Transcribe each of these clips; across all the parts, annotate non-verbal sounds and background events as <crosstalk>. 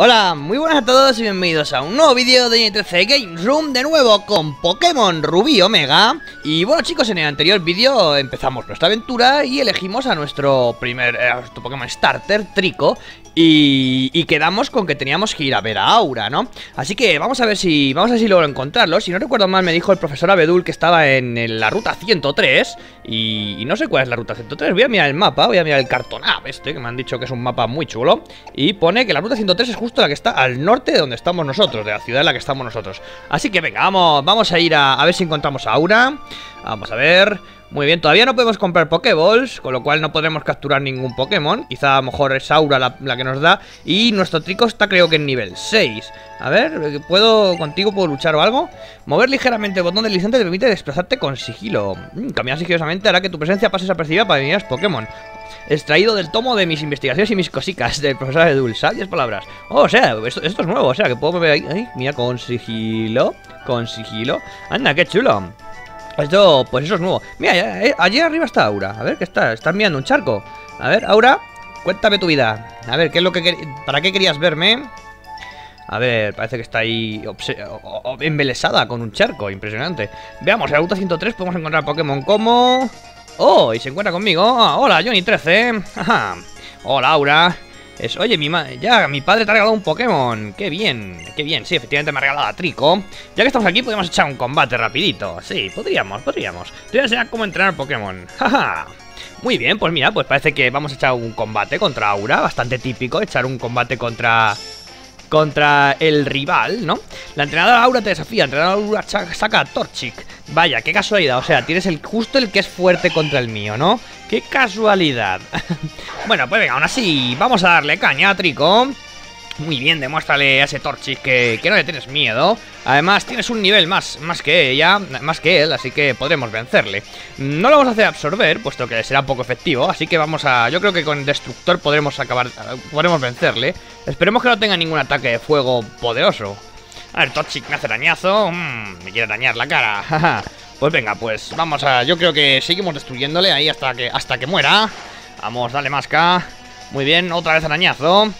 Hola, muy buenas a todos y bienvenidos a un nuevo vídeo de 13 Game Room De nuevo con Pokémon Rubí Omega. Y bueno chicos, en el anterior vídeo empezamos nuestra aventura Y elegimos a nuestro primer eh, Pokémon Starter, Trico y, quedamos con que teníamos que ir a ver a Aura, ¿no? Así que vamos a ver si vamos a ver si logro encontrarlo. Si no recuerdo mal me dijo el profesor Abedul que estaba en, la ruta 103 y, no sé cuál es la ruta 103 Voy a mirar el mapa, voy a mirar el cartonab este Que me han dicho que es un mapa muy chulo. Y pone que la ruta 103 es justo la que está al norte de donde estamos nosotros De la ciudad en la que estamos nosotros. Así que venga, vamos, vamos a ir a, a ver si encontramos a Aura. Vamos a ver... Muy bien, todavía no podemos comprar Pokéballs, con lo cual no podremos capturar ningún Pokémon. Quizá a lo mejor es Aura la, que nos da. Y nuestro Trico está creo que en nivel 6. A ver, ¿puedo contigo puedo luchar o algo? Mover ligeramente el botón del licencia te permite desplazarte con sigilo. Mm, caminar sigilosamente hará que tu presencia pase desapercibida para a Pokémon. Extraído del tomo de mis investigaciones y mis cosicas del profesor Edul. Sabias palabras. Oh, o sea, esto, es nuevo, o sea, que puedo mover ahí. mira, con sigilo. Con sigilo. Anda, qué chulo. Esto, pues eso es nuevo. Mira, eh, allí arriba está Aura. A ver, ¿qué está? Está mirando un charco. A ver, Aura, cuéntame tu vida. A ver, ¿qué es lo que ¿Para qué querías verme? A ver, parece que está ahí embelesada con un charco, impresionante. Veamos, en la ruta 103 podemos encontrar Pokémon como... ¡Oh! Y se encuentra conmigo. Ah, hola, Johnny13. Hola, Aura. Es, oye, mi ya, mi padre te ha regalado un Pokémon. Qué bien, qué bien. Sí, efectivamente me ha regalado a Trico. Ya que estamos aquí, podríamos echar un combate rapidito. Sí, podríamos, podríamos. Te voy a enseñar cómo entrenar Pokémon. <laughs> Jaja. Muy bien, pues mira, pues parece que vamos a echar un combate contra Aura. Bastante típico, echar un combate contra contra el rival, ¿no? La entrenadora Aura te desafía, la entrenadora Aura saca a Torchic. Vaya, qué casualidad, o sea, tienes el justo el que es fuerte contra el mío, ¿no? Qué casualidad. <laughs> bueno, pues venga, aún así, vamos a darle caña a Trico. Muy bien, demuéstrale a ese Torchic que, que no le tienes miedo. Además, tienes un nivel más, más que ella, más que él, así que podremos vencerle. No lo vamos a hacer absorber, puesto que será poco efectivo, así que vamos a... Yo creo que con Destructor podremos acabar... Podremos vencerle. Esperemos que no tenga ningún ataque de fuego poderoso. A ver, Torchic me hace dañazo. Mm, me quiere dañar la cara. <laughs> pues venga, pues vamos a... Yo creo que seguimos destruyéndole ahí hasta que, hasta que muera. Vamos, dale masca. Muy bien, otra vez arañazo.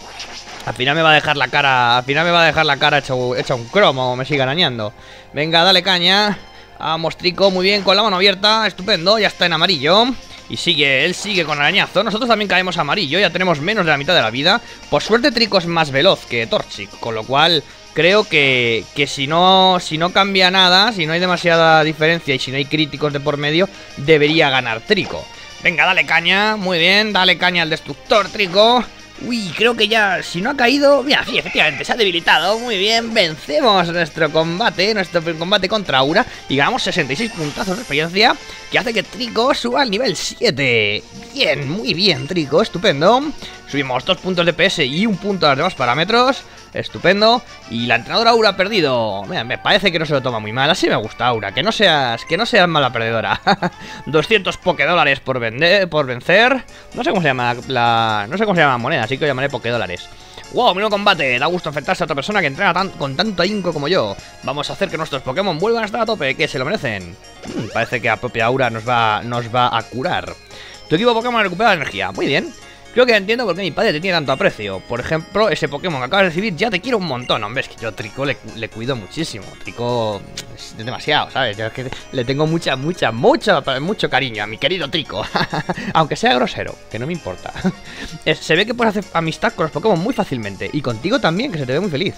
Al final me va a dejar la cara. Al final me va a dejar la cara hecha, un cromo. Me sigue arañando. Venga, dale caña. Vamos, Trico, muy bien, con la mano abierta. Estupendo, ya está en amarillo. Y sigue, él sigue con arañazo. Nosotros también caemos amarillo, ya tenemos menos de la mitad de la vida. Por suerte, Trico es más veloz que Torchic. Con lo cual, creo que, que si, no, si no cambia nada, si no hay demasiada diferencia y si no hay críticos de por medio, debería ganar Trico. Venga, dale caña, muy bien, dale caña al destructor, Trico. Uy, creo que ya, si no ha caído... Mira, sí, efectivamente, se ha debilitado. Muy bien, vencemos nuestro combate, nuestro combate contra Aura. Y ganamos 66 puntazos de experiencia, que hace que Trico suba al nivel 7. Bien, muy bien, Trico, estupendo. Subimos dos puntos de PS y un punto a los demás parámetros. Estupendo. Y la entrenadora Aura ha perdido. Mira, me parece que no se lo toma muy mal. Así me gusta, Aura. Que no seas, que no seas mala perdedora. <laughs> 200 Pokédólares por vender, por vencer. No sé cómo se llama la, no sé cómo se llama la moneda, así que lo llamaré Pokédólares. ¡Wow! Menudo combate. Da gusto enfrentarse a otra persona que entrena con tanto ahínco como yo. Vamos a hacer que nuestros Pokémon vuelvan a estar a tope, que se lo merecen. Hmm, parece que la propia Aura nos va, nos va a curar. Tu equipo Pokémon recupera energía. Muy bien. Creo que entiendo por qué mi padre te tiene tanto aprecio. Por ejemplo, ese Pokémon que acabas de recibir ya te quiero un montón. Hombre, es que yo a Trico le, cuido muchísimo. Trico es demasiado, ¿sabes? Yo es que le tengo mucha, mucha, mucha, mucho cariño a mi querido Trico. <laughs> Aunque sea grosero, que no me importa. <laughs> se ve que puedes hacer amistad con los Pokémon muy fácilmente. Y contigo también, que se te ve muy feliz.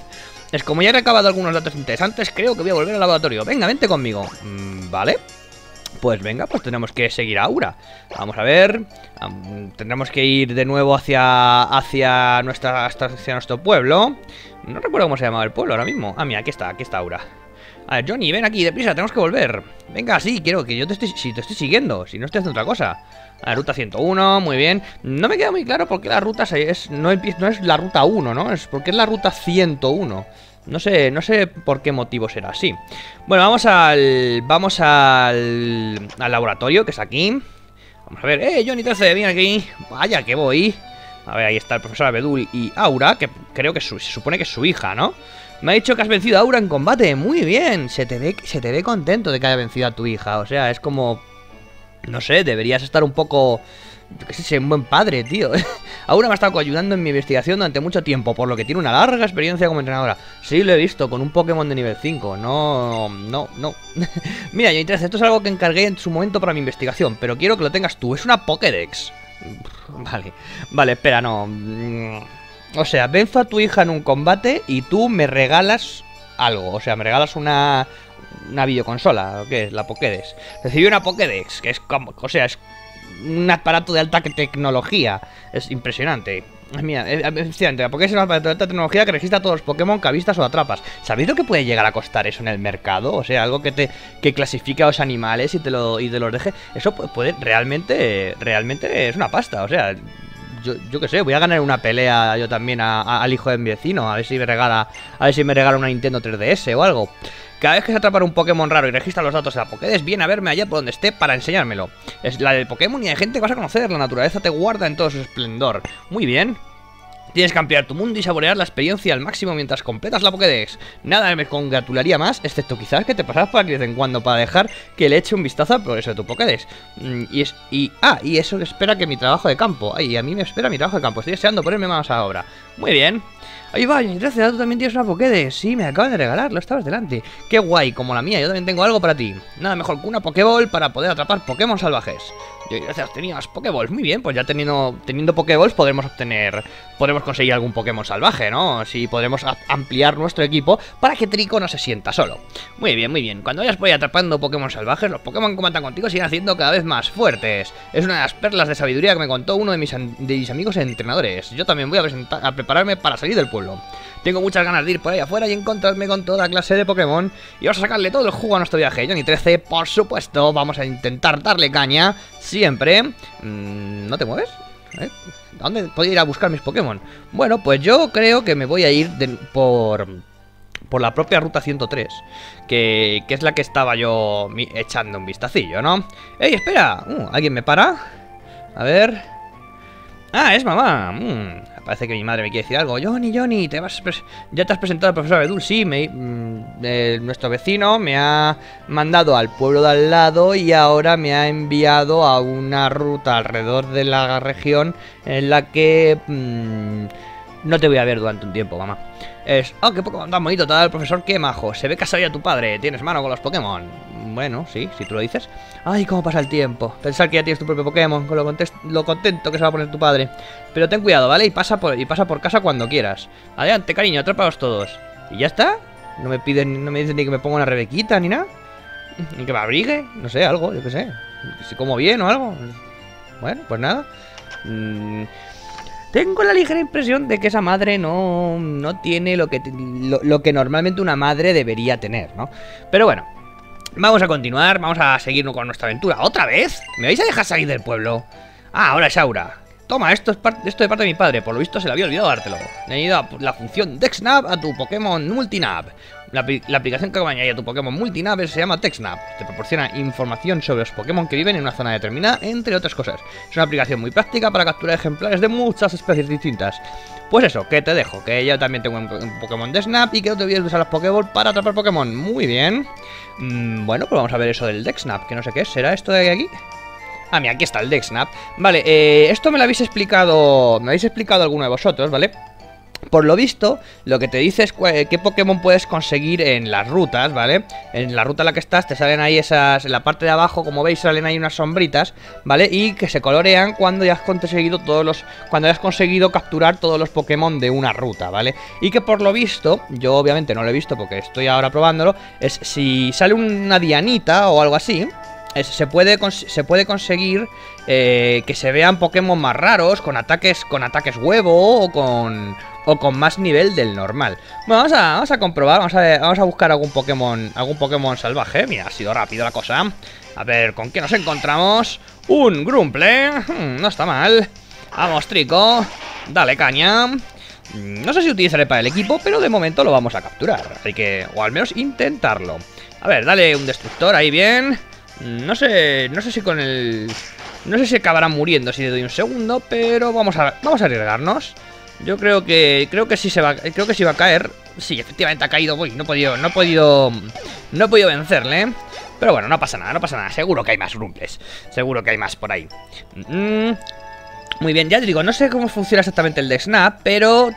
Es como ya he recabado algunos datos interesantes, creo que voy a volver al laboratorio. Venga, vente conmigo. Mm, vale. Pues venga, pues tenemos que seguir a Aura. Vamos a ver Tendremos que ir de nuevo hacia Hacia, nuestra, hacia nuestro pueblo. No recuerdo cómo se llamaba el pueblo ahora mismo. Ah, mira, aquí está, aquí está Aura. A ver, Johnny, ven aquí, deprisa, tenemos que volver. Venga, sí, quiero que yo te estoy, si te estoy siguiendo Si no estoy haciendo otra cosa. La ruta 101, muy bien. No me queda muy claro por qué la ruta es, no, es la ruta 1, ¿no? Es porque es la ruta 101 no sé, no sé por qué motivo será así. Bueno, vamos al... Vamos al... Al laboratorio, que es aquí. Vamos a ver. ¡Eh, Johnny 13! Viene aquí. Vaya, que voy. A ver, ahí está el profesor Abedul y Aura, que creo que se supone que es su hija, ¿no? Me ha dicho que has vencido a Aura en combate. Muy bien. Se te ve, se te ve contento de que haya vencido a tu hija. O sea, es como... No sé, deberías estar un poco Yo que sé, un buen padre, tío. <laughs> Aún me ha estado ayudando en mi investigación durante mucho tiempo, por lo que tiene una larga experiencia como entrenadora. Sí, lo he visto, con un Pokémon de nivel 5. No, no, no. <laughs> Mira, yo interesa, esto es algo que encargué en su momento para mi investigación, pero quiero que lo tengas tú. Es una Pokédex. <laughs> Vale, vale, espera, no. O sea, venzo a tu hija en un combate y tú me regalas algo. O sea, me regalas una, una videoconsola. ¿Qué es? La Pokédex. Recibí una Pokédex, que es como. O sea, es un aparato de alta tecnología. Es impresionante. Mira, efectivamente, la Pokédex es un aparato de alta tecnología que registra todos los Pokémon que avistas o atrapas. ¿Sabéis lo que puede llegar a costar eso en el mercado? O sea, algo que te que clasifica a los animales y te lo y te los deje. Eso puede realmente realmente es una pasta, o sea, yo, yo qué sé, voy a ganar una pelea yo también al hijo de mi vecino, a ver si me regala, a ver si me regala una Nintendo 3DS o algo. Cada vez que se atrapa un Pokémon raro y registra los datos de la Pokédex, viene a verme allá por donde esté para enseñármelo. Es la del Pokémon y hay gente que vas a conocer, la naturaleza te guarda en todo su esplendor. Muy bien. Tienes que ampliar tu mundo y saborear la experiencia al máximo mientras completas la Pokédex. Nada me congratularía más, excepto quizás que te pasaras por aquí de vez en cuando para dejar que le eche un vistazo al progreso de tu Pokédex. Mm, y es. Y. Ah, y eso espera que mi trabajo de campo. Ay, a mí me espera mi trabajo de campo. Estoy deseando ponerme más a obra. Muy bien. Ahí va, gracias, tú también tienes una Pokédex. Sí, me acaban de regalarlo, estabas delante. Qué guay, como la mía, yo también tengo algo para ti. Nada mejor que una Pokéball para poder atrapar Pokémon salvajes. Yo gracias, tenías Pokéballs. Muy bien, pues ya teniendo, teniendo Pokéballs podremos obtener... Podremos conseguir algún Pokémon salvaje, ¿no? Así podremos ampliar nuestro equipo para que Trico no se sienta solo. Muy bien, muy bien. Cuando vayas por ahí atrapando Pokémon salvajes, los Pokémon que comatan contigo siguen haciendo cada vez más fuertes. Es una de las perlas de sabiduría que me contó uno de mis, de mis amigos entrenadores. Yo también voy a prepararme para salir del pueblo. Tengo muchas ganas de ir por ahí afuera y encontrarme con toda clase de Pokémon. Y vamos a sacarle todo el jugo a nuestro viaje. Johnny 13, por supuesto, vamos a intentar darle caña. Siempre. Mm, ¿No te mueves? ¿Eh? ¿A dónde podría ir a buscar mis Pokémon? Bueno, pues yo creo que me voy a ir por por la propia ruta 103, que, que, es la que estaba yo echando un vistacillo, ¿no? ¡Ey, espera! Uh, ¿Alguien me para? A ver... ¡Ah, es mamá! Mm, Parece que mi madre me quiere decir algo. Johnny, Johnny, te vas ya te has presentado al profesor Abedul. Sí, me, mm, nuestro vecino me ha mandado al pueblo de al lado y ahora me ha enviado a una ruta alrededor de la región en la que mm, no te voy a ver durante un tiempo, mamá. Es, oh, qué Pokémon tan bonito, tal profesor, qué majo. Se ve que has ya tu padre, tienes mano con los Pokémon. Bueno, sí, si tú lo dices. Ay, cómo pasa el tiempo. Pensar que ya tienes tu propio Pokémon, con lo, lo, contento que se va a poner tu padre. Pero ten cuidado, ¿vale? Y pasa por, y pasa por casa cuando quieras. Adelante, cariño, atrápalos todos. ¿Y ya está? No me piden, no me dicen ni que me ponga una rebequita ni nada. Ni que me abrigue, no sé, algo, yo qué sé. Si como bien o algo. Bueno, pues nada. Mmm tengo la ligera impresión de que esa madre no, no tiene lo que, lo, que normalmente una madre debería tener, ¿no? Pero bueno, vamos a continuar, vamos a seguir con nuestra aventura. ¿Otra vez? ¿Me vais a dejar salir del pueblo? Ah, ahora es Aura. Toma, esto es esto de parte de mi padre, por lo visto se le había olvidado dártelo. He añadido la función DexNav a tu Pokémon Multinav. La, aplicación que acompaña a tu Pokémon Multinav se llama TexNav. Te proporciona información sobre los Pokémon que viven en una zona determinada, entre otras cosas. Es una aplicación muy práctica para capturar ejemplares de muchas especies distintas. Pues eso, que te dejo, que yo también tengo un, Pokémon de Snap y que no te olvides de usar los Pokéball para atrapar Pokémon. Muy bien. Mm, bueno, pues vamos a ver eso del DexNap, que no sé qué es. ¿Será esto de aquí? Ah, mira, aquí está el DexNap. Vale, eh, esto me lo habéis explicado... Me habéis explicado alguno de vosotros, ¿vale? Por lo visto, lo que te dice es qué Pokémon puedes conseguir en las rutas, ¿vale? En la ruta en la que estás te salen ahí esas... En la parte de abajo, como veis, salen ahí unas sombritas, ¿vale? Y que se colorean cuando ya has conseguido todos los... Cuando hayas conseguido capturar todos los Pokémon de una ruta, ¿vale? Y que por lo visto, yo obviamente no lo he visto porque estoy ahora probándolo, es si sale una dianita o algo así se, puede se puede conseguir eh, que se vean Pokémon más raros, con ataques, con ataques huevo o con, o con más nivel del normal. Bueno, vamos a, vamos a comprobar, vamos a, vamos a buscar algún Pokémon, algún Pokémon salvaje. Mira, ha sido rápido la cosa. A ver, ¿con qué nos encontramos? Un Grumple, hmm, no está mal. Vamos, Trico, dale caña. Mm, no sé si utilizaré para el equipo, pero de momento lo vamos a capturar. Así que, o al menos intentarlo. A ver, dale un destructor ahí bien. No sé, no sé si con el... No sé si acabará muriendo si le doy un segundo, pero vamos a, vamos a arriesgarnos. Yo creo que creo que sí se va, creo que sí va a caer. Sí, efectivamente ha caído. No he podido, no he podido, no he podido vencerle. Pero bueno, no pasa nada, no pasa nada. Seguro que hay más rumples. Seguro que hay más por ahí. Mm, Muy bien, ya te digo, no sé cómo funciona exactamente el de Snap, pero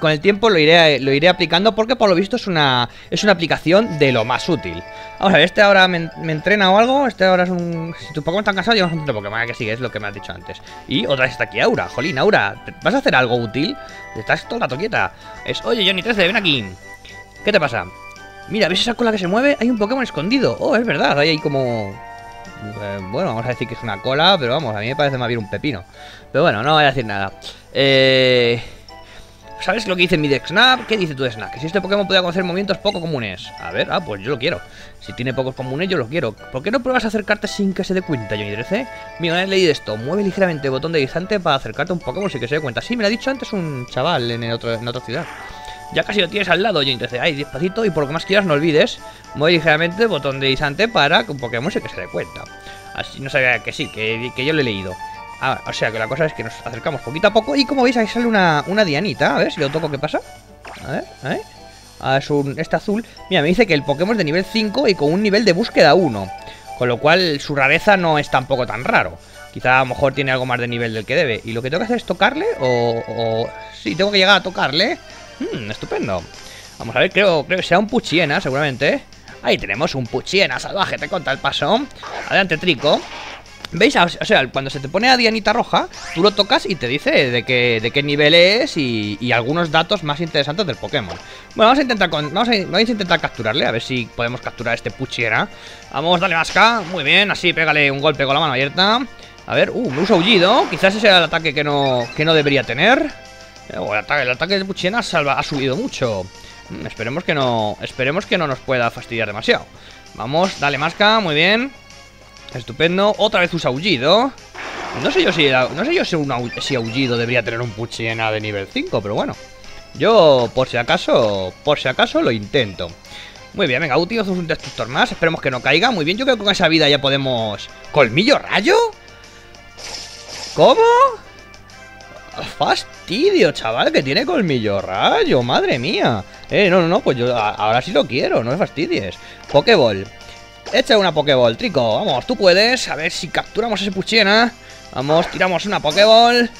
con el tiempo lo iré, lo iré aplicando porque por lo visto es una, es una aplicación de lo más útil. Vamos a ver, este ahora me, entrena o algo, este ahora es un... Si tu Pokémon está cansado, llevamos un Pokémon, que sigue, es lo que me has dicho antes. Y otra vez está aquí Aura, jolín, Aura, ¿vas a hacer algo útil? Estás todo la toquieta. Es, oye, Johnny 13, ven aquí. ¿Qué te pasa? Mira, ¿ves esa cola que se mueve? Hay un Pokémon escondido. Oh, es verdad, ahí hay como eh, bueno, vamos a decir que es una cola, pero vamos, a mí me parece más bien un pepino. Pero bueno, no voy a decir nada. Eh... ¿Sabes lo que dice mi deck Snap? ¿Qué dice tu Snap? Que si este Pokémon puede hacer movimientos poco comunes. A ver, ah, pues yo lo quiero. Si tiene pocos comunes, yo lo quiero. ¿Por qué no pruebas a acercarte sin que se dé cuenta, Johnny 13? Mira, una vez leído esto. Mueve ligeramente el botón de distante para acercarte a un Pokémon sin que se dé cuenta. Sí, me lo ha dicho antes un chaval en, otro, en otra ciudad. Ya casi lo tienes al lado, Johnny 13. Ay, despacito y por lo que más quieras, no olvides. Mueve ligeramente botón de distante para que un Pokémon se que se dé cuenta. Así no sabía que sí, que, yo lo he leído. Ah, o sea que la cosa es que nos acercamos poquito a poco y como veis ahí sale una, una dianita. A ver si lo toco, ¿qué pasa? A ver, a ver. Ah, es un, este azul. Mira, me dice que el Pokémon es de nivel 5 y con un nivel de búsqueda 1. Con lo cual su rareza no es tampoco tan raro. Quizá a lo mejor tiene algo más de nivel del que debe. ¿Y lo que tengo que hacer es tocarle? ¿O...? o... Sí, tengo que llegar a tocarle. Hmm, estupendo. Vamos a ver, creo, creo que sea un Puchiena, seguramente. Ahí tenemos un Puchiena salvaje, te conta el paso. Adelante, Trico. ¿Veis? O sea, cuando se te pone a Dianita roja, tú lo tocas y te dice de qué, de qué nivel es y, algunos datos más interesantes del Pokémon. Bueno, vamos a intentar vamos, a, intentar capturarle, a ver si podemos capturar a este Puchiera. Vamos, dale masca. Muy bien, así pégale un golpe con la mano abierta. A ver, uh, me usa aullido. Quizás ese sea el ataque que no, que no debería tener. El, ataque, de Puchiena salva, ha subido mucho. Mm, esperemos que no. Esperemos que no nos pueda fastidiar demasiado. Vamos, dale masca, muy bien. Estupendo. Otra vez usa aullido. No sé yo si no sé yo si, un aullido debería tener un Puchiena de nivel 5, pero bueno. Yo, por si acaso, por si acaso lo intento. Muy bien, venga, utilizamos un destructor más. Esperemos que no caiga. Muy bien, yo creo que con esa vida ya podemos... ¿Colmillo rayo? ¿Cómo? Fastidio, chaval, que tiene colmillo rayo, madre mía. Eh, no, no, no, pues yo ahora sí lo quiero, no me fastidies. Pokéball. Echa una Pokéball, Trico. Vamos, tú puedes. A ver si capturamos ese Puchiena. Vamos, tiramos una Pokéball.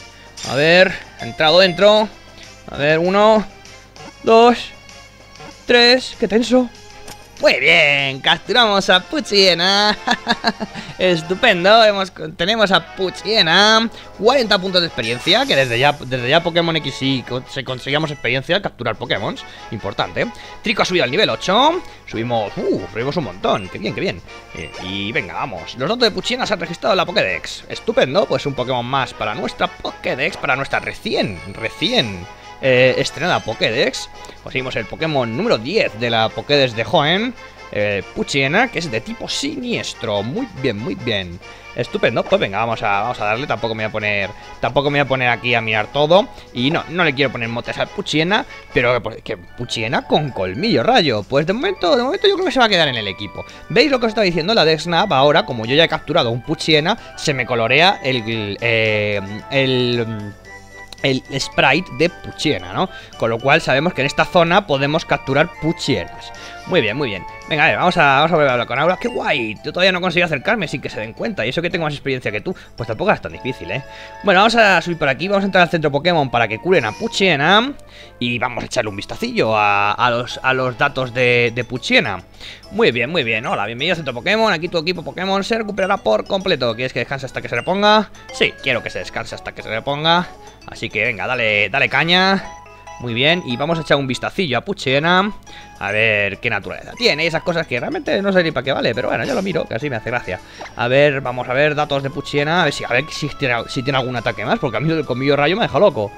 A ver, entrado dentro. A ver, uno, dos, tres. ¡Qué tenso! Muy bien, capturamos a Puchiena. <laughs> Estupendo, tenemos a Puchiena. 40 puntos de experiencia, que desde ya, desde ya Pokémon X y se conseguíamos experiencia capturar Pokémon. Importante. Trico ha subido al nivel 8. Subimos, uh, subimos un montón. Qué bien, qué bien. Eh, y venga, vamos. Los datos de Puchiena se han registrado en la Pokédex. Estupendo, pues un Pokémon más para nuestra Pokédex, para nuestra recién, recién eh, estrenada Pokédex. Conseguimos el Pokémon número 10 de la Pokédex de Hoenn. Eh, Puchiena, que es de tipo siniestro. Muy bien, muy bien. Estupendo, pues venga, vamos a, vamos a darle. Tampoco me voy a poner. Tampoco me voy a poner aquí a mirar todo. Y no, no le quiero poner motes a Puchiena. Pero que, Puchiena con colmillo rayo. Pues de momento, de momento yo creo que se va a quedar en el equipo. ¿Veis lo que os estaba diciendo? La de Snap ahora, como yo ya he capturado un Puchiena, se me colorea el. Eh, el el sprite de Puchiena, ¿no? Con lo cual sabemos que en esta zona podemos capturar Puchienas. Muy bien, muy bien. Venga, a ver, vamos a, vamos a volver a hablar con Aura. ¡Qué guay! Yo todavía no consigo acercarme sin que se den cuenta. Y eso que tengo más experiencia que tú, pues tampoco es tan difícil, ¿eh? Bueno, vamos a subir por aquí, vamos a entrar al centro Pokémon para que curen a Puchiena. Y vamos a echarle un vistacillo a, los, a los datos de, de Puchiena. Muy bien, muy bien. Hola, bienvenido al centro Pokémon. Aquí tu equipo Pokémon se recuperará por completo. ¿Quieres que descanse hasta que se reponga? Sí, quiero que se descanse hasta que se reponga. Así que venga, dale, dale caña. Muy bien, y vamos a echar un vistacillo a Puchena A ver qué naturaleza tiene esas cosas que realmente no sé ni para qué vale Pero bueno, yo lo miro, que así me hace gracia. A ver, vamos a ver datos de Puchena A ver si, a ver si, tiene, algún ataque más Porque a mí el colmillo rayo me deja loco.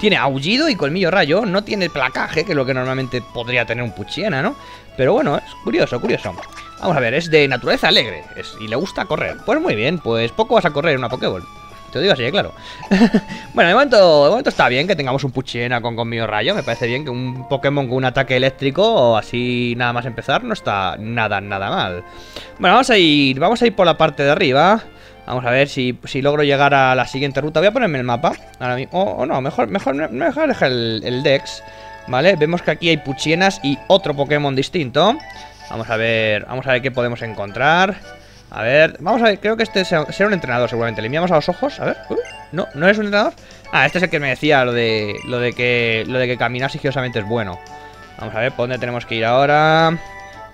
Tiene aullido y colmillo rayo No tiene placaje, que es lo que normalmente podría tener un Puchiena, ¿no? Pero bueno, es curioso, curioso. Vamos a ver, es de naturaleza alegre Y le gusta correr. Pues muy bien, pues poco vas a correr en una Pokéball te lo digo así, claro. <laughs> bueno, de momento, de momento está bien que tengamos un Puchiena con Conmigo Rayo. Me parece bien que un Pokémon con un ataque eléctrico o así nada más empezar no está nada, nada mal. Bueno, vamos a ir, vamos a ir por la parte de arriba. Vamos a ver si, logro llegar a la siguiente ruta. Voy a ponerme el mapa. Ahora mismo. O no, mejor, mejor, mejor dejar el, el Dex. ¿Vale? Vemos que aquí hay Puchienas y otro Pokémon distinto. Vamos a ver, vamos a ver qué podemos encontrar. A ver, vamos a ver, creo que este será un entrenador seguramente. Le enviamos a los ojos, a ver. No, ¿no es un entrenador? Ah, este es el que me decía lo de, lo de que lo de que caminar sigilosamente es bueno. Vamos a ver por dónde tenemos que ir ahora.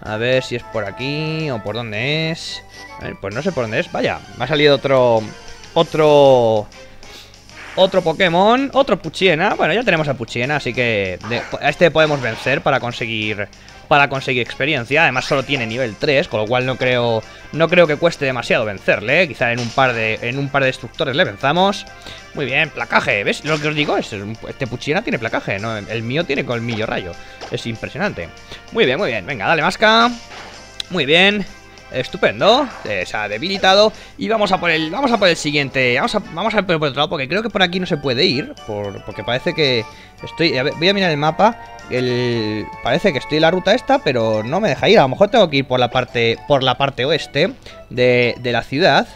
A ver si es por aquí o por dónde es. A ver, pues no sé por dónde es. Vaya, me ha salido otro... Otro... Otro Pokémon, otro Puchiena Bueno, ya tenemos a Puchiena, así que a este podemos vencer para conseguir para conseguir experiencia. Además solo tiene nivel 3, con lo cual no creo no creo que cueste demasiado vencerle. ¿eh? Quizá en un par de en un par de destructores le venzamos. Muy bien, placaje, ¿ves? Lo que os digo es este Puchiena tiene placaje, ¿no? El mío tiene colmillo rayo. Es impresionante. Muy bien, muy bien. Venga, dale masca. Muy bien. Estupendo, se ha debilitado Y vamos a por el, vamos a por el siguiente Vamos a, vamos a por otro lado porque creo que por aquí no se puede ir por, Porque parece que estoy, voy a mirar el mapa el, Parece que estoy en la ruta esta Pero no me deja ir, a lo mejor tengo que ir por la parte Por la parte oeste de, de la ciudad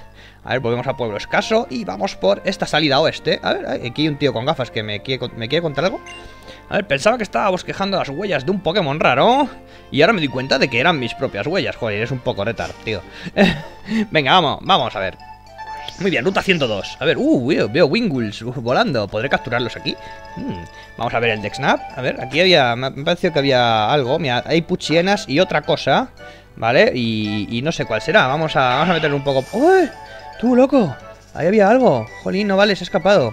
a ver, volvemos a Pueblo Escaso y vamos por esta salida oeste. A ver, aquí hay un tío con gafas que me quiere, me quiere contar algo. A ver, pensaba que estaba bosquejando las huellas de un Pokémon raro. Y ahora me di cuenta de que eran mis propias huellas. Joder, es un poco retard, tío. <laughs> Venga, vamos, vamos a ver. Muy bien, ruta 102. A ver, uh, veo, veo Wingulls volando. ¿Podré capturarlos aquí? Hmm, vamos a ver el Dexnap. A ver, aquí había... Me pareció que había algo. Mira, hay puchienas y otra cosa. ¿Vale? Y, no sé cuál será. Vamos a, vamos a meterle un poco... ¡Uy! ¡Tú, loco! Ahí había algo. Jolín, no vale, se ha escapado.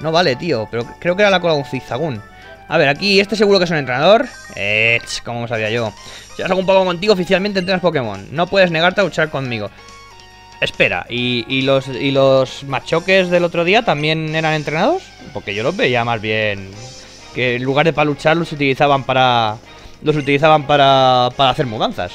No vale, tío. Pero creo que era la cola de un zigzagún. A ver, aquí este seguro que es un entrenador. Eh, como sabía yo. Si a un Pokémon contigo, oficialmente entrenas Pokémon. No puedes negarte a luchar conmigo. Espera, ¿y, los, ¿y los machoques del otro día también eran entrenados? Porque yo los veía más bien que en lugar de para luchar los utilizaban para... Los utilizaban para, para hacer mudanzas.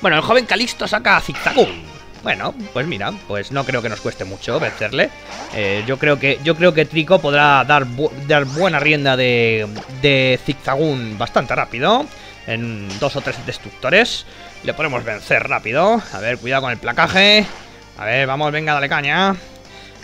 Bueno, el joven Calixto saca a Zigzagoon. Bueno, pues mira, pues no creo que nos cueste mucho vencerle. Eh, yo creo que yo creo que Trico podrá dar, dar buena rienda de, de Zigzagoon bastante rápido. En dos o tres destructores. Le podemos vencer rápido. A ver, cuidado con el placaje. A ver, vamos, venga, dale caña.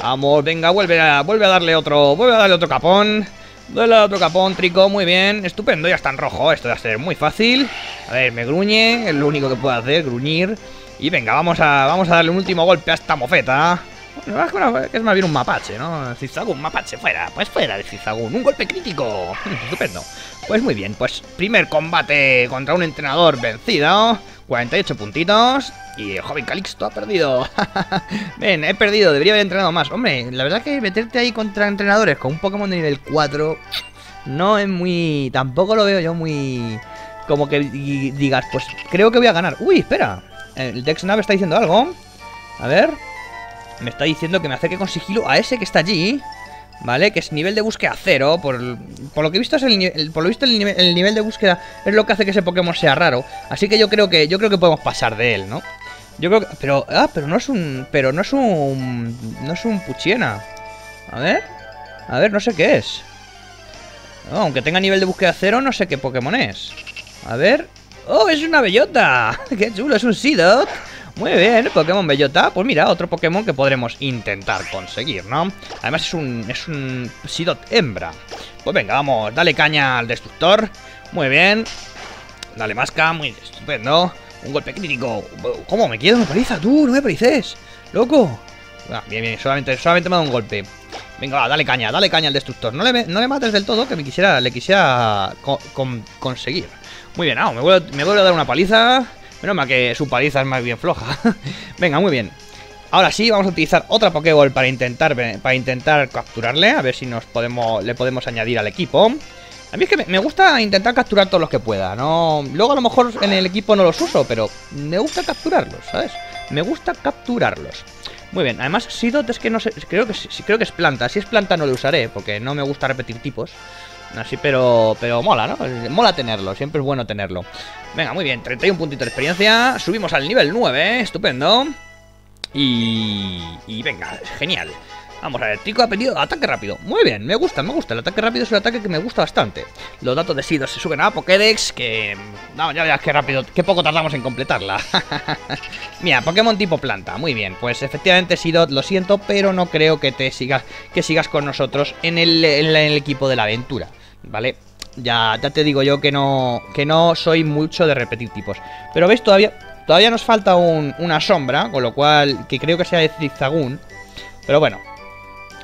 Vamos, venga, vuelve a, vuelve a darle otro. Vuelve a darle otro capón. Dale otro capón, Trico, muy bien. Estupendo, ya está en rojo. Esto va a ser muy fácil. A ver, me gruñe. Es lo único que puedo hacer, gruñir. Y venga, vamos a, vamos a darle un último golpe a esta mofeta. que es más bien un mapache, ¿no? Zizagún, mapache, fuera. Pues fuera de Zizagún. Un golpe crítico. <laughs> Estupendo. Pues muy bien, pues primer combate contra un entrenador vencido. 48 puntitos. Y el joven Calixto ha perdido. <laughs> Ven, he perdido. Debería haber entrenado más. Hombre, la verdad que meterte ahí contra entrenadores con un Pokémon de nivel 4 no es muy... Tampoco lo veo yo muy... Como que digas, pues creo que voy a ganar. Uy, espera. El Dexnave está diciendo algo. A ver. Me está diciendo que me acerque con sigilo a ese que está allí. ¿Vale? Que es nivel de búsqueda cero. Por, por lo que he visto, es el, por lo visto el, nivel, de búsqueda es lo que hace que ese Pokémon sea raro. Así que yo creo que yo creo que podemos pasar de él, ¿no? Yo creo que. Pero. Ah, pero no es un. Pero no es un. No es un Puchiena. A ver. A ver, no sé qué es. aunque tenga nivel de búsqueda cero, no sé qué Pokémon es. A ver. ¡Oh, es una bellota! <laughs> ¡Qué chulo! Es un Seedot. Muy bien, Pokémon Bellota. Pues mira, otro Pokémon que podremos intentar conseguir, ¿no? Además es un, es un Seedot hembra. Pues venga, vamos, dale caña al destructor. Muy bien. Dale masca, muy estupendo. Un golpe crítico. ¿Cómo? ¿Me quieres una paliza? Tú, no me palices. Loco. Ah, bien, bien, solamente, solamente me da un golpe. Venga, dale caña, dale caña al destructor. No le, no le mates del todo, que me quisiera, le quisiera conseguir. Muy bien, ah, me, vuelvo, a dar una paliza. Menos mal que su paliza es más bien floja. <laughs> Venga, muy bien. Ahora sí, vamos a utilizar otra Pokéball para intentar, para intentar capturarle. A ver si nos podemos, le podemos añadir al equipo. A mí es que me gusta intentar capturar todos los que pueda, ¿no? Luego a lo mejor en el equipo no los uso, pero me gusta capturarlos, ¿sabes? Me gusta capturarlos. Muy bien, además Sidot es que no sé, creo que, creo que es planta. Si es planta no lo usaré, porque no me gusta repetir tipos. Así, pero, pero mola, ¿no? Mola tenerlo, siempre es bueno tenerlo. Venga, muy bien, 31 puntitos de experiencia. Subimos al nivel 9, estupendo. Y, y venga, genial. Vamos a ver, Tico ha pedido ataque rápido. Muy bien, me gusta, me gusta. El ataque rápido es un ataque que me gusta bastante. Los datos de Sido se suben a Pokédex, que... No, ya verás qué rápido, qué poco tardamos en completarla. <laughs> Mira, Pokémon tipo planta. Muy bien, pues efectivamente Sidot, lo siento, pero no creo que te sigas, que sigas con nosotros en el, en el equipo de la aventura. ¿Vale? Ya, ya te digo yo que no, que no soy mucho de repetir tipos. Pero ves, todavía, todavía nos falta una sombra, con lo cual, que creo que sea de Zigzagoon. Pero bueno,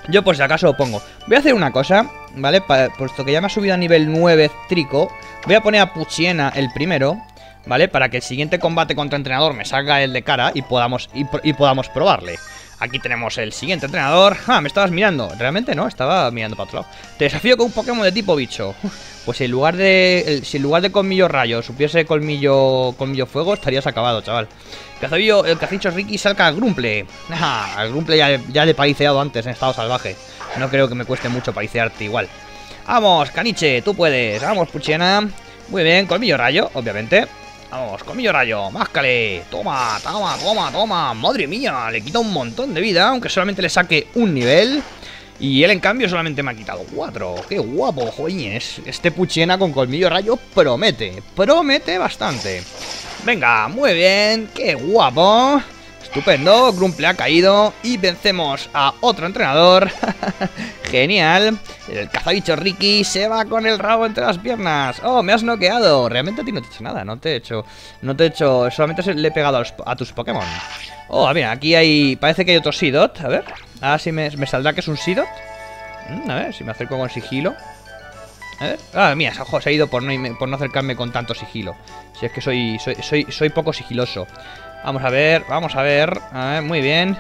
Yo por si acaso lo pongo. Voy a hacer una cosa, ¿vale? puesto que ya me ha subido a nivel 9 Trico, voy a poner a Puchiena el primero, ¿vale? Para que el siguiente combate contra entrenador me salga el de cara y podamos, y podamos probarle. Aquí tenemos el siguiente entrenador. Ah, me estabas mirando. Realmente no, estaba mirando para otro lado. Te desafío con un Pokémon de tipo bicho. Pues en lugar de. si en lugar de colmillo rayo supiese colmillo. colmillo fuego, estarías acabado, chaval. Cazabillo, el cacicho Ricky salca al Grumple. Ah, al Grumple ya, ya le he paiceado antes en estado salvaje. No creo que me cueste mucho paicearte igual. Vamos, caniche, tú puedes. Vamos, Puchiena. Muy bien, colmillo rayo, obviamente. Vamos, comillo rayo, máscale. Toma, toma, toma, toma. Madre mía, le quita un montón de vida, aunque solamente le saque un nivel. Y él, en cambio, solamente me ha quitado cuatro. ¡Qué guapo, joyes! Este Puchiena con colmillo rayo promete. Promete bastante. Venga, muy bien. ¡Qué guapo! Estupendo, Grumple ha caído y vencemos a otro entrenador. <laughs> Genial. El cazabicho Ricky se va con el rabo entre las piernas. Oh, me has noqueado. Realmente a ti no te he hecho nada. No te he hecho... No te he hecho... Solamente le he pegado a, tus Pokémon. Oh, mira, aquí hay... Parece que hay otro Sidot. A ver. Ah, si me, saldrá que es un Sidot. Mm, a ver, si me acerco con sigilo. A ver. Ah, mira, ojo, se ha ido por no, por no acercarme con tanto sigilo. Si es que soy, soy, soy, soy poco sigiloso. Vamos a ver, vamos a ver. A ver, muy bien.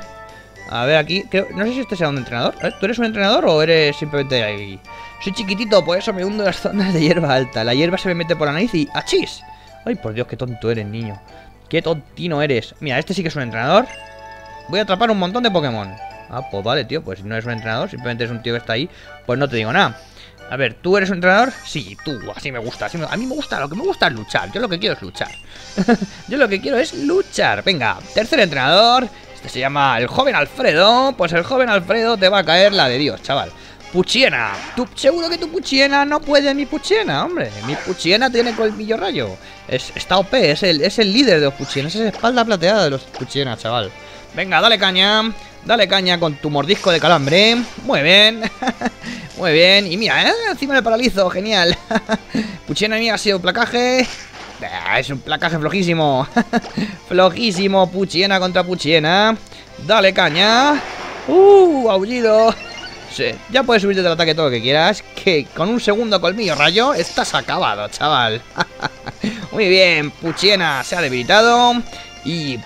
A ver, aquí. no sé si este sea un entrenador. ¿Tú eres un entrenador o eres simplemente ahí? Soy chiquitito, por eso me hundo en las zonas de hierba alta. La hierba se me mete por la nariz y. ¡Achis! Ay, por Dios, qué tonto eres, niño. Qué tontino eres. Mira, este sí que es un entrenador. Voy a atrapar un montón de Pokémon. Ah, pues vale, tío. Pues si no es un entrenador, simplemente es un tío que está ahí. Pues no te digo nada. A ver, ¿tú eres un entrenador? Sí, tú, así me gusta. A mí me gusta, lo que me gusta es luchar. Yo lo que quiero es luchar. <laughs> Yo lo que quiero es luchar. Venga, tercer entrenador. Este se llama el joven Alfredo. Pues el joven Alfredo te va a caer la de Dios, chaval. Puchiena. ¿Tú, seguro que tu Puchiena no puede mi Puchiena, hombre. Mi Puchiena tiene colmillo rayo. Es, está OP, es el, es el líder de los Puchienas. Es espalda plateada de los Puchienas, chaval. Venga, dale caña. Dale caña con tu mordisco de calambre. Muy bien. <laughs> Muy bien. Y mira, ¿eh? encima me paralizo. Genial. <laughs> Puchena mía ha sido placaje. Es un placaje flojísimo. <laughs> flojísimo. Puchiena contra Puchiena. Dale caña. Uh, aullido. Sí, ya puedes subirte del ataque todo lo que quieras. Que con un segundo colmillo rayo estás acabado, chaval. Muy bien, Puchiena se ha debilitado. Y,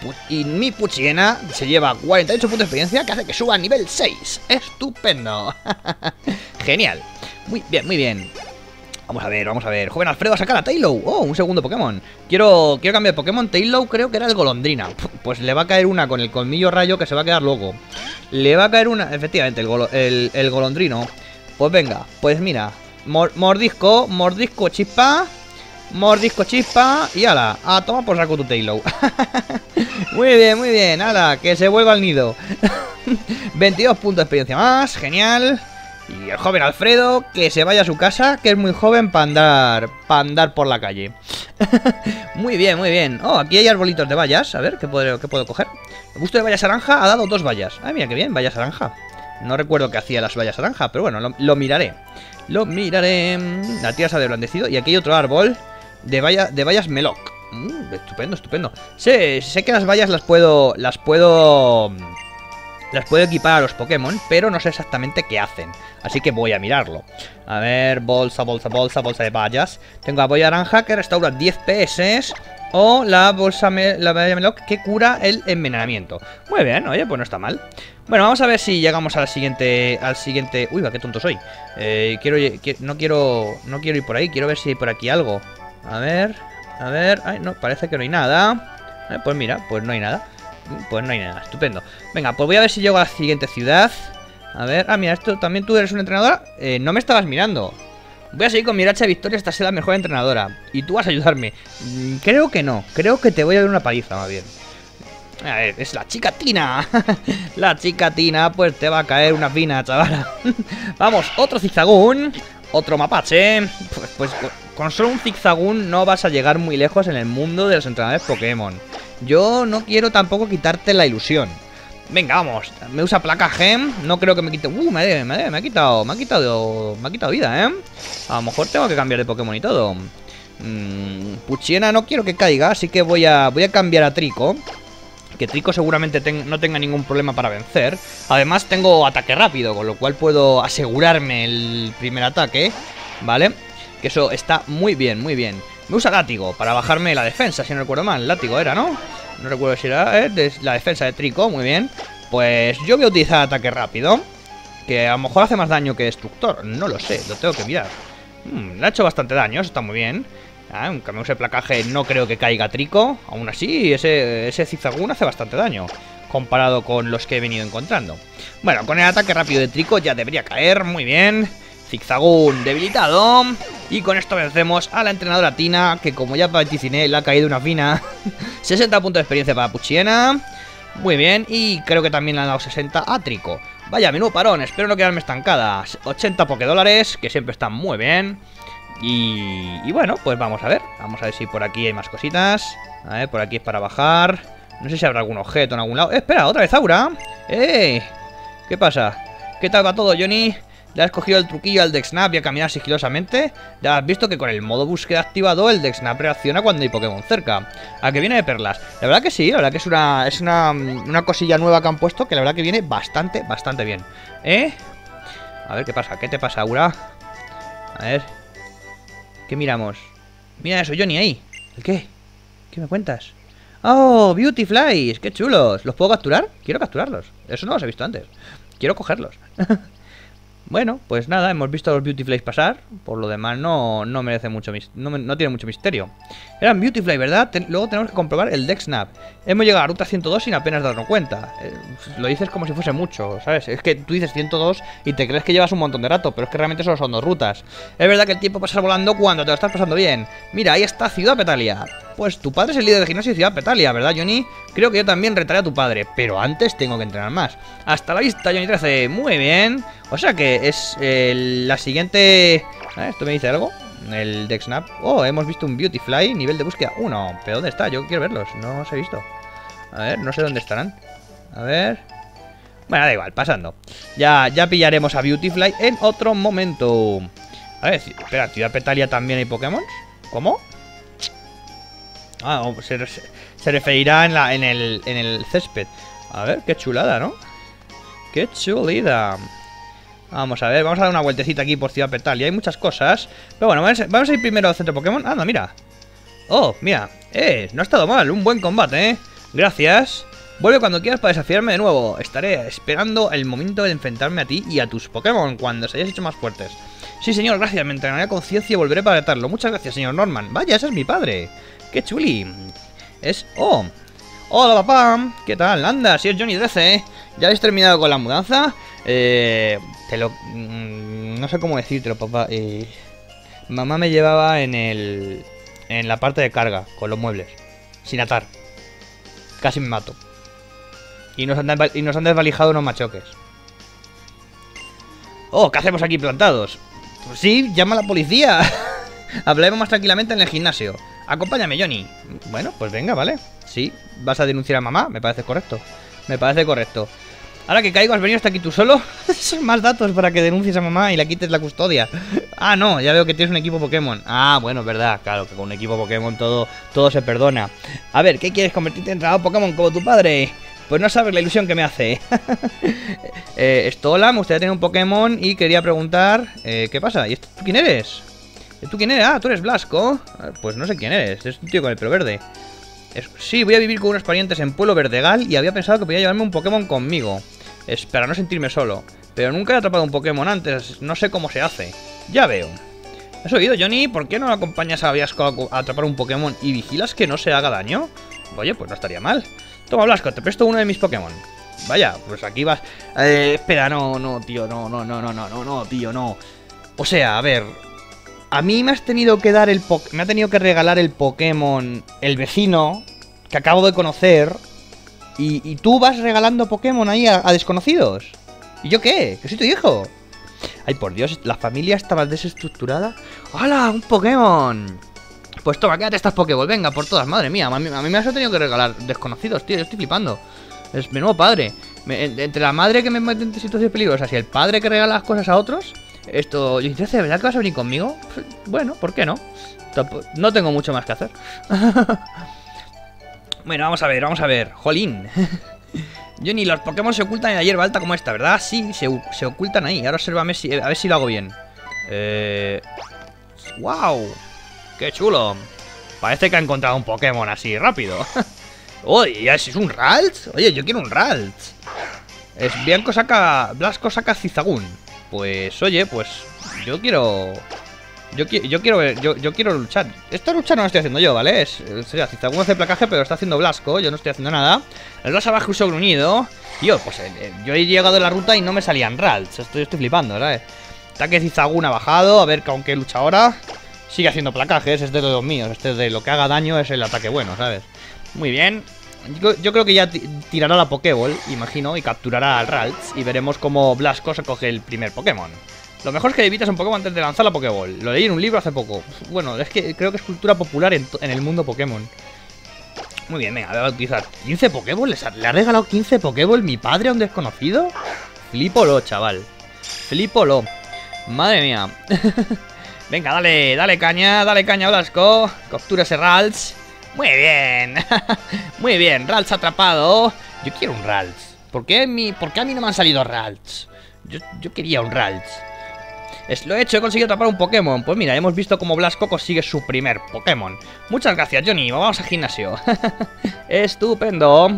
mi Puchiena se lleva 48 puntos de experiencia que hace que suba a nivel 6. ¡Estupendo! <laughs> Genial. Muy bien, muy bien. Vamos a ver, vamos a ver. Joven Alfredo sacar a Taillow. Oh, un segundo Pokémon. Quiero, quiero cambiar Pokémon. Taillow creo que era el Golondrina. Pues le va a caer una con el colmillo rayo que se va a quedar luego. Le va a caer una, efectivamente, el, Golondrino. Pues venga, pues mira. mordisco, mordisco chispa. Mordisco chispa y ala, a toma por saco tu Taillow. <laughs> muy bien, muy bien, ala, que se vuelva al nido. <laughs> 22 puntos de experiencia más, genial. Y el joven Alfredo, que se vaya a su casa, que es muy joven para andar, para andar por la calle. <laughs> muy bien, muy bien. Oh, aquí hay arbolitos de vallas, a ver, ¿qué puedo, qué puedo coger? El gusto de vallas naranja ha dado dos vallas. Ah, mira, qué bien, vallas naranja. No recuerdo qué hacía las vallas naranja, pero bueno, lo, lo miraré. Lo miraré. La tierra se ha desblandecido. Y aquí hay otro árbol de, valla, de vallas Meloc. Mm, estupendo, estupendo. Sé, sé que las vallas las puedo... Las puedo... Las puedo equipar a los Pokémon, pero no sé exactamente qué hacen. Así que voy a mirarlo. A ver, bolsa, bolsa, bolsa, bolsa de vallas. Tengo la boya naranja que restaura 10 PS. O la bolsa, la valla Meloc que cura el envenenamiento. Muy bien, oye, pues no está mal. Bueno, vamos a ver si llegamos al siguiente... Al siguiente... Uy, va, qué tonto soy. Eh, quiero, no quiero... No quiero ir por ahí, quiero ver si hay por aquí algo. A ver, a ver... Ay, no, parece que no hay nada. Eh, pues mira, pues no hay nada. Pues no hay nada, estupendo. Venga, pues voy a ver si llego a la siguiente ciudad. A ver, ah, mira, esto también tú eres una entrenadora. Eh, no me estabas mirando. Voy a seguir con mi racha de victoria hasta ser la mejor entrenadora. Y tú vas a ayudarme. Mm, creo que no. Creo que te voy a dar una paliza, más bien. A ver, es la chica Tina. <laughs> la chica Tina, pues te va a caer una fina, chavala. <laughs> Vamos, otro zigzagún. Otro mapache. Pues, pues con solo un zigzagún no vas a llegar muy lejos en el mundo de los entrenadores Pokémon. Yo no quiero tampoco quitarte la ilusión. Venga, vamos. Me usa placa gem. No creo que me quite. Uh, me, me, me ha quitado. Me ha quitado. Me ha quitado vida, ¿eh? A lo mejor tengo que cambiar de Pokémon y todo. Mmm, Puchiena no quiero que caiga, así que voy a. Voy a cambiar a Trico. que Trico seguramente no tenga ningún problema para vencer. Además tengo ataque rápido, con lo cual puedo asegurarme el primer ataque, ¿vale? Que eso está muy bien, muy bien. Me usa látigo para bajarme la defensa, si no recuerdo mal. Látigo era, ¿no? No recuerdo si era ¿eh? la defensa de Trico, muy bien. Pues yo voy a utilizar ataque rápido. Que a lo mejor hace más daño que destructor. No lo sé, lo tengo que mirar. Hmm, le ha hecho bastante daño, eso está muy bien. Ah, aunque me use placaje, no creo que caiga Trico. Aún así, ese, ese hace bastante daño. Comparado con los que he venido encontrando. Bueno, con el ataque rápido de Trico ya debería caer. Muy bien. Zigzagoon debilitado. Y con esto vencemos a la entrenadora Tina, que como ya vaticiné, le ha caído una fina. <laughs> 60 puntos de experiencia para Puchiena. Muy bien, y creo que también le han dado 60 a Trico. Vaya, menú parón, espero no quedarme estancada. 80 dólares, que siempre están muy bien. Y, y, bueno, pues vamos a ver. Vamos a ver si por aquí hay más cositas. A ver, por aquí es para bajar. No sé si habrá algún objeto en algún lado. ¡Eh, espera! ¡Otra vez Aura! ¡Eh! ¿Qué pasa? ¿Qué tal va todo, Johnny? Ya has cogido el truquillo al Dexnap y a caminar sigilosamente. Ya has visto que con el modo búsqueda activado el Dexnap reacciona cuando hay Pokémon cerca. ¿A que viene de perlas? La verdad que sí, la verdad que es una, es una, una cosilla nueva que han puesto que la verdad que viene bastante, bastante bien. ¿Eh? A ver qué pasa, ¿qué te pasa, Aura? A ver. ¿Qué miramos? Mira eso, Johnny, ahí. ¿El qué? ¿Qué me cuentas? ¡Oh, Beauty Flies! ¡Qué chulos! ¿Los puedo capturar? Quiero capturarlos. Eso no los he visto antes. Quiero cogerlos. <laughs> Bueno, pues nada, hemos visto a los Beautyflies pasar. Por lo demás, no, no merece mucho no, no tiene mucho misterio. Eran Beautyfly, ¿verdad? luego tenemos que comprobar el Snap. Hemos llegado a ruta 102 sin apenas darnos cuenta. Eh, lo dices como si fuese mucho, ¿sabes? Es que tú dices 102 y te crees que llevas un montón de rato, pero es que realmente solo son dos rutas. Es verdad que el tiempo pasa volando cuando te lo estás pasando bien. Mira, ahí está Ciudad Petalia. Pues tu padre es el líder de gimnasio de Ciudad Petalia, ¿verdad, Johnny? Creo que yo también retaré a tu padre, pero antes tengo que entrenar más. Hasta la vista, Johnny 13. Muy bien. O sea que es la siguiente... ¿Esto me dice algo? El Dexnap. Oh, hemos visto un Beautyfly, nivel de búsqueda 1. ¿Pero dónde está? Yo quiero verlos, no los he visto. A ver, no sé dónde estarán. A ver... Bueno, da igual, pasando. Ya, ya pillaremos a Beautyfly en otro momento. A ver, espera, ¿Ciudad Petalia también hay Pokémon? ¿Cómo? Ah, oh, se, se referirá en, la, en, el, en el césped. A ver, qué chulada, ¿no? Qué chulida. Vamos a ver, vamos a dar una vueltecita aquí por Ciudad Petalia. Hay muchas cosas. Pero bueno, vamos a ir primero al centro Pokémon. Anda, mira. Oh, mira. Eh, no ha estado mal. Un buen combate, ¿eh? Gracias. Vuelve cuando quieras para desafiarme de nuevo. Estaré esperando el momento de enfrentarme a ti y a tus Pokémon cuando se hayas hecho más fuertes. Sí, señor, gracias. Me entrenaré a conciencia y volveré para retarlo. Muchas gracias, señor Norman. Vaya, ese es mi padre. ¡Qué chuli! Es... ¡Oh! ¡Hola, papá! ¿Qué tal? Anda, si es Johnny 13, ¿eh? ¿Ya habéis terminado con la mudanza? Eh... Te lo... Mm, no sé cómo decírtelo, papá. Eh... Mamá me llevaba en el... En la parte de carga, con los muebles. Sin atar. Casi me mato. Y nos han, y nos han desvalijado unos machoques. Oh, ¿qué hacemos aquí plantados? Pues sí, llama a la policía. <laughs> Hablaremos más tranquilamente en el gimnasio. Acompáñame, Johnny. Bueno, pues venga, vale. Sí, vas a denunciar a mamá, me parece correcto. Me parece correcto. Ahora que caigo, has venido hasta aquí tú solo. <laughs> Son más datos para que denuncies a mamá y la quites la custodia. Ah, no, ya veo que tienes un equipo Pokémon. Ah, bueno, es verdad, claro, que con un equipo Pokémon todo, todo se perdona. A ver, ¿qué quieres convertirte en entrenador Pokémon como tu padre? Pues no sabes la ilusión que me hace. eh, <laughs> Stola, me gustaría tener un Pokémon y quería preguntar... Eh, ¿Qué pasa? ¿Y tú quién eres? ¿Tú quién eres? Ah, tú eres Blasco. Ah, pues no sé quién eres. Es un tío con el pelo verde. Sí, voy a vivir con unos parientes en Pueblo Verdegal y había pensado que podía llevarme un Pokémon conmigo. Es para no sentirme solo. Pero nunca he atrapado un Pokémon antes. No sé cómo se hace. Ya veo. ¿Has oído, Johnny? ¿Por qué no acompañas a Blasco a atrapar un Pokémon y vigilas que no se haga daño? Oye, pues no estaría mal. Toma, Blasco, te presto uno de mis Pokémon. Vaya, pues aquí vas... Eh, espera, no, no, tío, no, no, no, no, no, no, no, tío, no. O sea, a ver, a mí me has tenido que dar el me ha tenido que regalar el Pokémon el vecino que acabo de conocer y, tú vas regalando Pokémon ahí a, desconocidos. ¿Y yo qué? ¿Que soy tu hijo? Ay, por Dios, la familia estaba desestructurada. ¡Hala! ¡Un Pokémon! Pues toma, quédate estas Pokéball, venga, por todas, madre mía. A mí, me has tenido que regalar desconocidos, tío, yo estoy flipando. Es mi nuevo padre. entre la madre que me mete en situaciones peligrosas y el padre que regala las cosas a otros, esto, yo ¿de verdad que vas a venir conmigo? Bueno, ¿por qué no? No tengo mucho más que hacer. <laughs> Bueno, vamos a ver, vamos a ver. Jolín. <laughs> Johnny, los Pokémon se ocultan en la hierba alta como esta, ¿verdad? Sí, se, se ocultan ahí. Ahora observame si, a ver si lo hago bien. Eh... ¡Wow! ¡Qué chulo! Parece que ha encontrado un Pokémon así rápido. <laughs> Oye, ¿es un Ralts? Oye, yo quiero un Ralts. Es Bianco saca... Blasco saca Cizagun. Pues, oye, pues... Yo quiero... Yo, yo quiero yo, yo, quiero luchar. Esta lucha no la estoy haciendo yo, ¿vale? Es, o sea, Cizagun hace placaje, pero está haciendo Blasco. Yo no estoy haciendo nada. El Rosa bajo uso gruñido. Yo, pues eh, eh, yo he llegado a la ruta y no me salían Ralts. Estoy, estoy flipando, ¿sabes? Ataque Cizagun ha bajado. A ver con qué lucha ahora. Sigue haciendo placajes. Este es de los míos. Este de lo que haga daño es el ataque bueno, ¿sabes? Muy bien. Yo, creo que ya tirará la Pokéball, imagino, y capturará al Ralts. Y veremos cómo Blasco se coge el primer Pokémon. Lo mejor es que evitas un Pokémon antes de lanzar la Pokéball. Lo leí en un libro hace poco. Bueno, es que creo que es cultura popular en, el mundo Pokémon. Muy bien, venga, voy a utilizar 15 Pokéball. ¿Le ha regalado 15 Pokéball mi padre a un desconocido? Flipolo, chaval. Flipolo. Madre mía. <laughs> venga, dale, dale caña, dale caña, Blasco. Captura ese Ralts. Muy bien. <laughs> Muy bien, Ralts atrapado. Yo quiero un Ralts. ¿Por qué, mi, ¿Por qué a mí no me han salido Ralts? Yo, yo quería un Ralts. Es, lo he hecho, he conseguido atrapar un Pokémon. Pues mira, hemos visto cómo Blasco consigue su primer Pokémon. Muchas gracias, Johnny. Vamos al gimnasio. <laughs> Estupendo.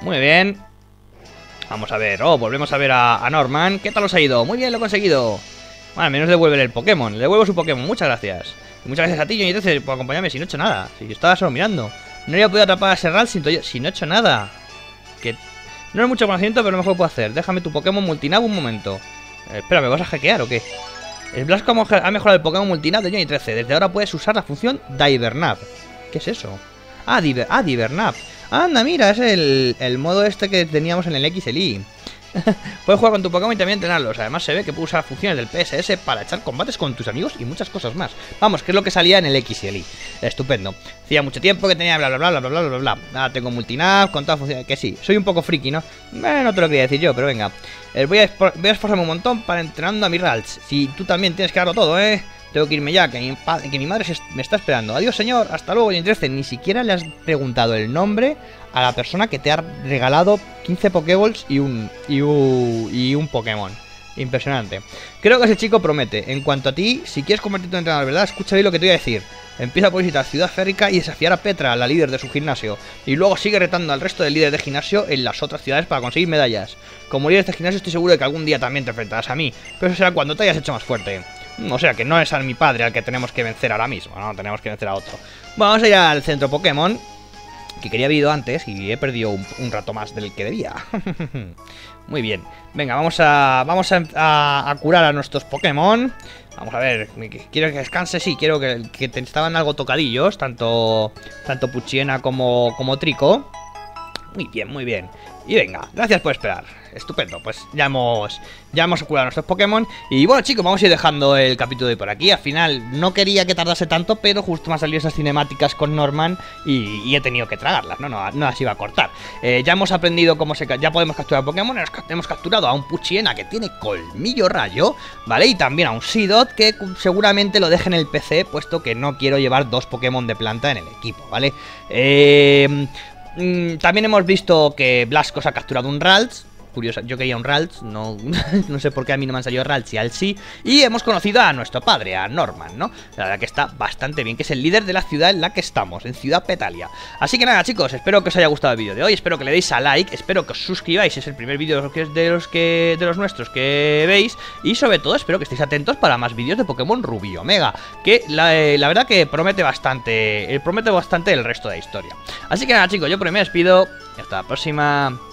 Muy bien. Vamos a ver. Oh, volvemos a ver a, Norman. ¿Qué tal os ha ido? Muy bien, lo he conseguido. Bueno, al menos devuelve el Pokémon. Le devuelvo su Pokémon. Muchas gracias muchas gracias a ti, Johnny entonces por acompañarme si no he hecho nada. Si yo estaba solo mirando. No había podido atrapar a Serral si, si no he hecho nada. Que no es mucho conocimiento, pero lo mejor puedo hacer. Déjame tu Pokémon Multinab un momento. Eh, espera, ¿me vas a hackear o qué? El Blasco ha mejorado el Pokémon Multinab de Johnny 13. Desde ahora puedes usar la función Divernap. ¿Qué es eso? Ah, Diver, ah Divernap. Anda, mira, es el, el modo este que teníamos en el XLI. <laughs> Puedes jugar con tu Pokémon y también entrenarlos. Además, se ve que puedes usar funciones del PSS para echar combates con tus amigos y muchas cosas más. Vamos, que es lo que salía en el X y el Y. Estupendo. Hacía mucho tiempo que tenía bla bla bla bla bla bla bla. Ah, tengo multinav con todas funciones. Que sí, soy un poco friki, ¿no? Eh, no te lo quería decir yo, pero venga. Eh, voy, a voy, a esforzarme un montón para entrenando a mi Ralts. Si tú también tienes que darlo todo, ¿eh? Tengo que irme ya, que mi, que mi madre me está esperando. Adiós, señor. Hasta luego, y 13. Ni siquiera le has preguntado el nombre a la persona que te ha regalado 15 Pokéballs y un, y un, y un Pokémon. Impresionante. Creo que ese chico promete. En cuanto a ti, si quieres convertirte en entrenador, ¿verdad? Escucha bien lo que te voy a decir. Empieza por visitar Ciudad Férica y desafiar a Petra, la líder de su gimnasio. Y luego sigue retando al resto de líderes de gimnasio en las otras ciudades para conseguir medallas. Como líder de gimnasio estoy seguro de que algún día también te enfrentarás a mí. Pero eso será cuando te hayas hecho más fuerte. O sea que no es a mi padre al que tenemos que vencer ahora mismo, ¿no? Tenemos que vencer a otro. vamos a ir al centro Pokémon. Que quería haber ido antes y he perdido un, rato más del que debía. <laughs> Muy bien. Venga, vamos a vamos a, curar a nuestros Pokémon. Vamos a ver, quiero que descanse, sí, quiero que, que estaban algo tocadillos, tanto, tanto Puchiena como, como Trico. Muy bien, muy bien. Y venga, gracias por esperar. Estupendo, pues ya hemos, ya hemos curado nuestros Pokémon. Y bueno, chicos, vamos a ir dejando el capítulo de por aquí. Al final no quería que tardase tanto, pero justo me han salido esas cinemáticas con Norman y, he tenido que tragarlas, ¿no? No, no las iba a cortar. Eh, ya hemos aprendido cómo se... Ya podemos capturar Pokémon. Hemos capturado a un Puchiena que tiene colmillo rayo, ¿vale? Y también a un Seedot que seguramente lo deje en el PC, puesto que no quiero llevar dos Pokémon de planta en el equipo, ¿vale? Eh... Mm, también hemos visto que Blascos ha capturado un Ralts, curiosa, yo quería un Ralts, no, <laughs> no sé por qué a mí no me han salido Ralts y al sí. Y hemos conocido a nuestro padre, a Norman, ¿no? La verdad que está bastante bien, que es el líder de la ciudad en la que estamos, en Ciudad Petalia. Así que nada, chicos, espero que os haya gustado el vídeo de hoy, espero que le deis a like, espero que os suscribáis, es el primer vídeo de los que de los nuestros que veis. Y sobre todo, espero que estéis atentos para más vídeos de Pokémon Rubí Omega, que la, eh, la verdad que promete bastante, eh, promete bastante el resto de la historia. Así que nada, chicos, yo por mí me despido hasta la próxima.